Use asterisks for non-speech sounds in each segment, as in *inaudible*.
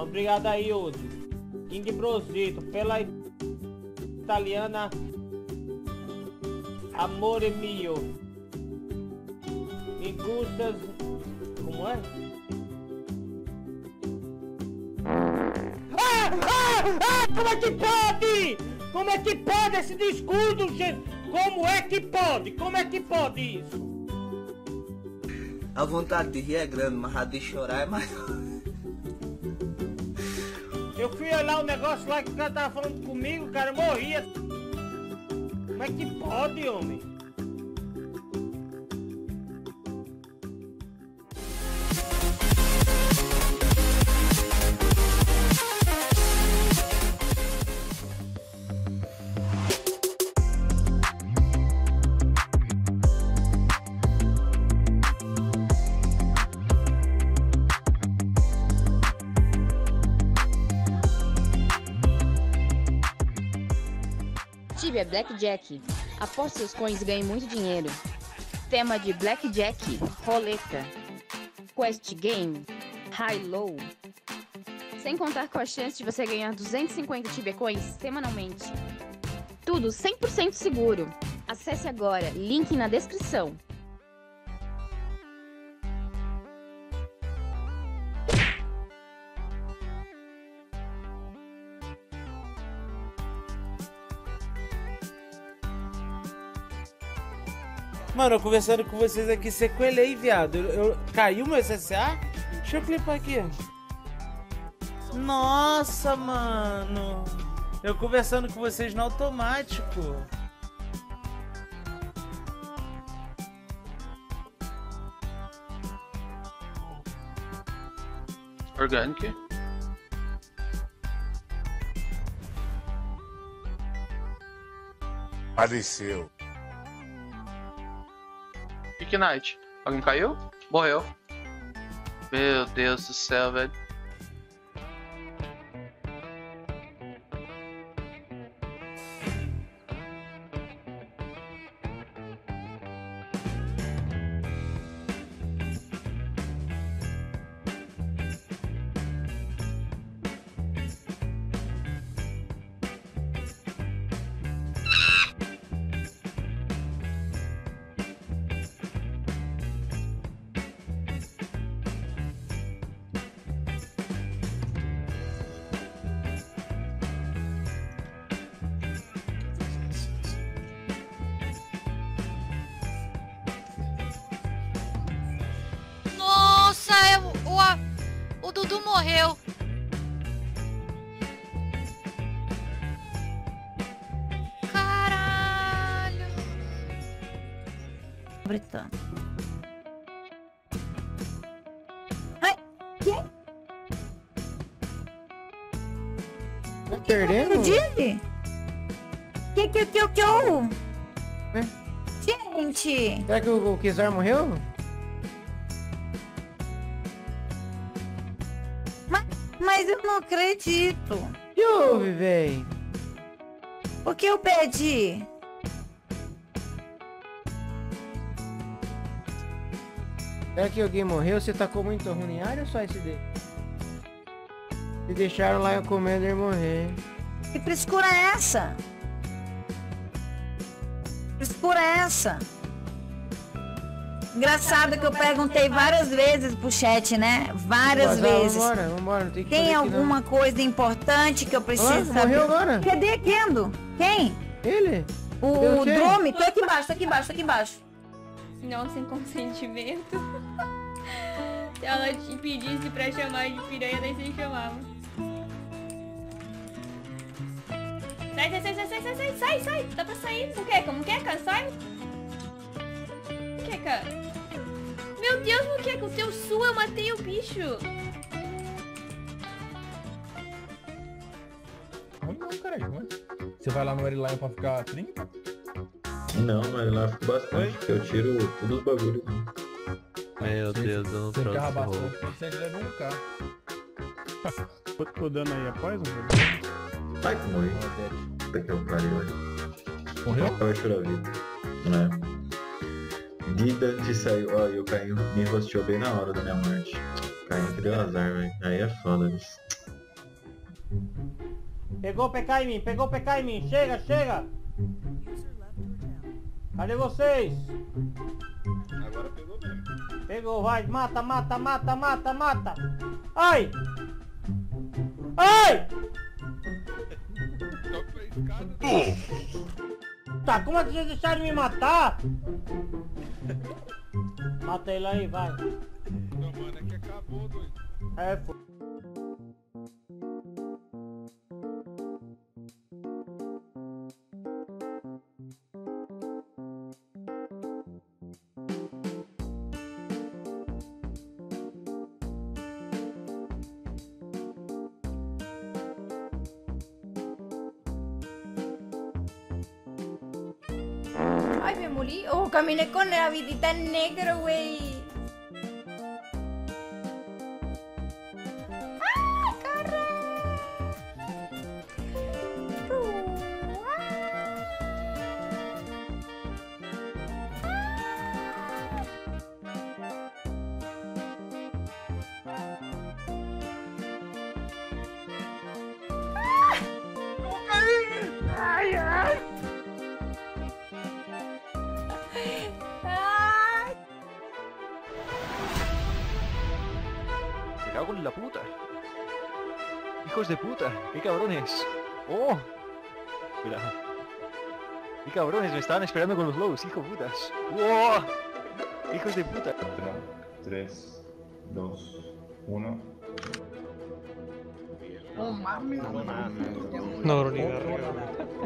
Obrigado aí, Uzi. King Brosito, pela italiana Amore mio. Me gustas. Como é? Ah, ah, ah, como é que pode? Como é que pode esse descuido, gente? Como é que pode? Como é que pode isso? A vontade de rir é grande, mas a de chorar é maior. Eu fui olhar o negócio lá que o cara tava falando comigo, cara morria. Como é que pode, homem? Tibia Blackjack. Aposte seus coins e ganhe muito dinheiro. Tema de Blackjack, roleta. Quest Game, High Low. Sem contar com a chance de você ganhar 250 Tibia Coins semanalmente. Tudo 100% seguro. Acesse agora, link na descrição. Mano, eu conversando com vocês aqui, sequelei, viado. Eu, eu- caiu meu SSA? Deixa eu clipar aqui. Nossa, mano. Eu conversando com vocês no automático. Organic. Apareceu. Knight. Alguém caiu? Morreu. Meu Deus do céu, velho. O Dudu morreu. Caralho. Britando. Ai, que? Perdendo? Dile? Que que que que eu? É? Gente, Será que o, o Kizar morreu? Mas eu não acredito. Que houve, véi? O que eu perdi? Será que alguém morreu? Você tacou muito ruim em área ou só esse daí? E deixaram lá o Commander morrer. Que frescura é essa? Frescura é essa? Engraçado que eu perguntei várias vezes pro chat, né? Várias Vazar, vezes. Vambora, vambora, não tem que Tem aqui, alguma coisa importante que eu preciso Ah, saber? agora? Cadê Kendo? Quem? Ele? O, o. Drome? Tô aqui embaixo, tô aqui embaixo, tô aqui embaixo. Não sem consentimento. Se *laughs* ela te pedisse pra chamar de piranha, daí você chamava. Sai, sai, sai, sai, sai, sai, sai, sai, sai. Dá pra sair. Não quer, Muqueca? Sai. Muqueca. Meu Deus, Muqueca, o teu sul eu matei o bicho. Não, não, caralho. mas Você vai lá no Airline pra ficar 30? Não, mas lá fico bastante, porque eu tiro todos os bagulhos. Meu Deus, eu não Você trouxe ficava roupa. bastante, você leva um K. Quanto *laughs* tô dando aí após? Ai, que morri. Puta que eu pariu. Morreu? Vai chorar a vida. Né? Didante saiu, ó, e o Caio me rosteou bem na hora da minha morte. O Caio que deu azar, velho. Aí é foda, bicho. Pegou o PK em mim, pegou o PK em mim. Chega, chega. Cadê vocês? Agora pegou mesmo. Pegou, vai. Mata, mata, mata, mata, mata. Ai! Ai! Tá, como é que vocês deixaram de me matar? Mata ele aí, vai. Não, mano, é que acabou, doido. É, pô. Ay, me morí. Oh, caminé con la vidita en negro, güey. Cago en la puta. Hijos de puta, qué cabrones. Oh. Mira. Qué cabrones, me estaban esperando con los lobos, hijo putas. ¡Wow! Hijos de puta. 3, 2, 1. No mames, No mames. No No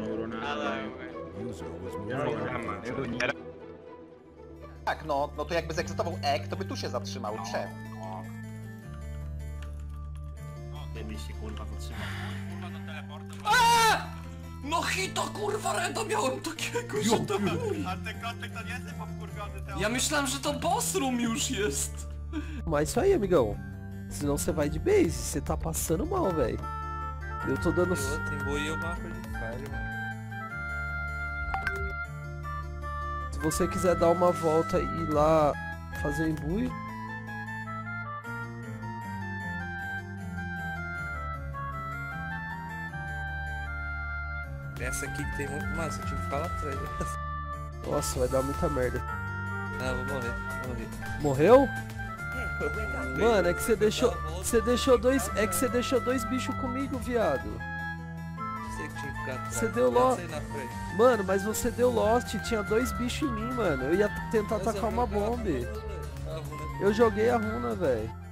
duró nada, Tak, no, no to jakby zekscytował Ek, to by tu się zatrzymał, czemu? Gdybyś się kurwa zatrzymał. No hita kurwa reda miałem takiego, że to A ten kotek to nie jest popkurwiony Ja myślałem, że to boss room już jest. Mas isso aí, amigão. Senão você vai de base, você tá passando mal, velho. Eu tô dando. Tem boi e eu marco de falha, mano. Se você quiser dar uma volta e ir lá fazer o embuio. Essa aqui que tem muito massa, eu tive que falar atrás. *laughs* Nossa, vai dar muita merda. Ah, vou morrer, vou morrer. Morreu? Mano, é que você deixou. Você deixou dois. É que você deixou dois bichos comigo, viado. Você que tinha que ficar atrás. Você deu Lost. Mano, mas você deu lost, tinha dois bichos em mim, mano. Eu ia tentar atacar uma bomba. Eu joguei a runa, velho.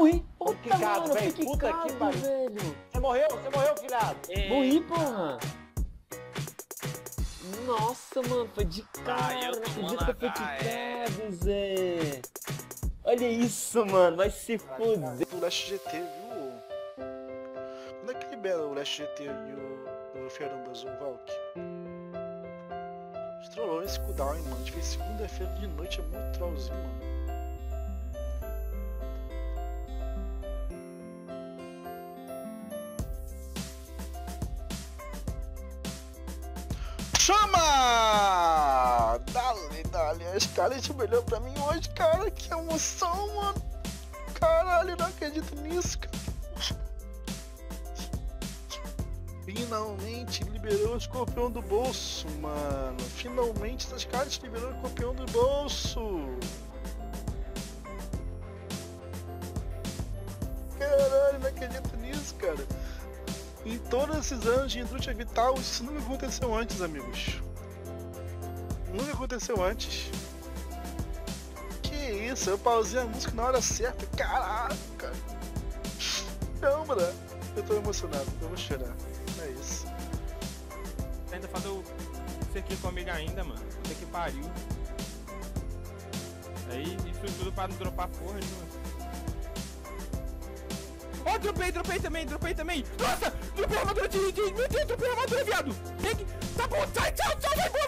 Morri! Puta, Quicado, mano, velho. Puta que quicado, pariu. velho. Você morreu? Você morreu, filhado? Morri, porra. Nossa, mano, foi de cara. eu não acredito que eu fui H, quicado, Zé. Olha isso, mano, vai se fuder. O Last GT, viu? Quando é que libera o Last GT e o, o Fernando Azul Valk? Trollou esse cooldown, hein, mano. Fez segunda-feira de noite, é muito trollzinho, mano. Chama! Dale, dale. A Scarlett melhor pra mim hoje, cara. Que emoção, mano. Caralho, não acredito nisso, cara. Finalmente liberou o escorpião do bolso, mano. Finalmente as Scarlett liberou o escorpião do bolso. Em todos esses anos de indústria vital, isso nunca aconteceu antes, amigos. Nunca aconteceu antes. Que isso, eu pausei a música na hora certa. Caraca! Câmara! Eu tô emocionado, eu vou chorar. É isso. Ainda o isso aqui comigo ainda, mano. Puta que pariu. Aí, isso tudo pra não dropar porra nenhuma. Ó, dropei, dropei também, dropei também. Nossa, dropei a armadura de, de... Meu Deus, dropei a armadura, viado. Tem Tá bom, sai, tchau, tchau, vai